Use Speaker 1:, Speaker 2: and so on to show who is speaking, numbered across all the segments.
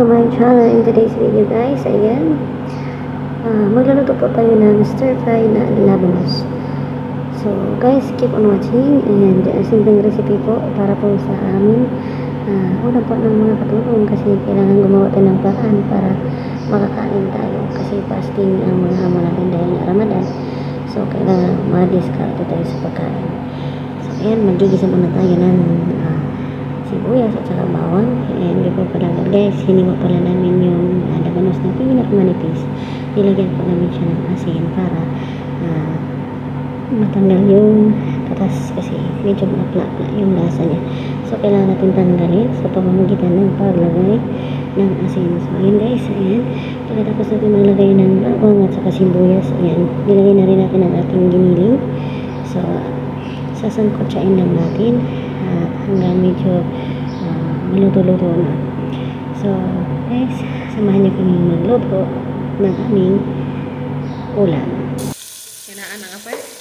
Speaker 1: to my channel in today's video guys. Ayan. Uh, magluluto po tayo ng stir fry na labanos. So guys, keep on watching and uh, simpleng recipe po para po sa amin. Uh, una po ng mga katulong kasi kailangan gumawa tayo ng paraan para makakain tayo kasi fasting ang mga natin dahil na Ramadan. So kailangan ma-discard tayo sa pagkain. So ayan, magigisa muna tayo ng uh, sibuyas at saka bawang and before pa lang guys hiniwa pala namin yung uh, labanos na pinakamanipis nilagyan po namin siya ng asin para uh, matanggal yung katas kasi medyo maapla-apla yung lasa niya. So kailangan natin tanggalin sa pamamagitan ng paglagay ng asin. So ayan guys ayan. Pagkatapos natin maglagay ng bawang at saka sibuyas ayan nilagay na rin natin ang ating giniling. So sasangkotsain lang natin hanggang medyo uh, maluto-luto na. So, guys, samahan niyo kami magluto ng aming ulam.
Speaker 2: Kinaan ang apay?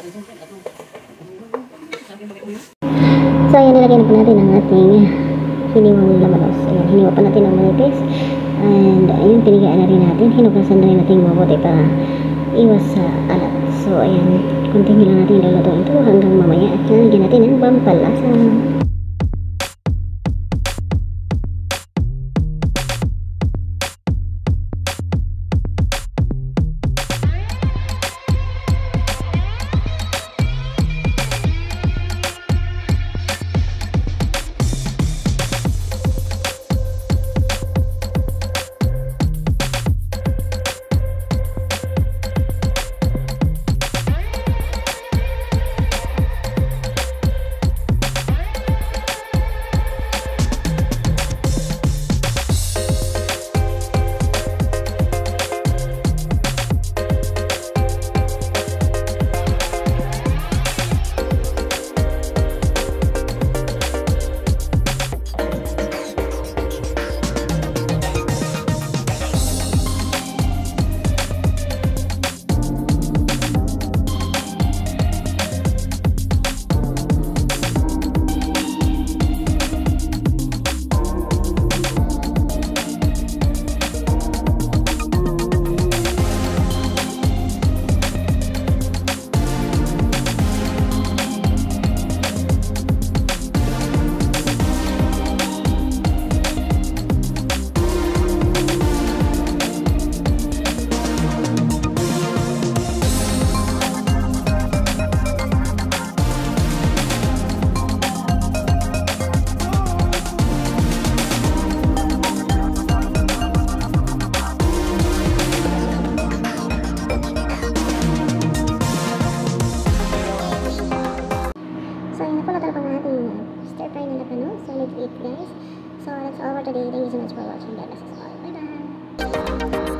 Speaker 2: Thank you.
Speaker 1: So, ayan, nilagay na po natin ang ating hiniwang lamanos. Ayan, hiniwa pa natin ang manipis. And, ayun, pinigaan na rin natin. Hinugasan na rin natin mabuti para iwas sa alat. So, ayan, continue lang natin iluluto ito hanggang mamaya. At lalagyan natin ang pampalasa. that's all for today. Thank you so much for watching. Bye-bye.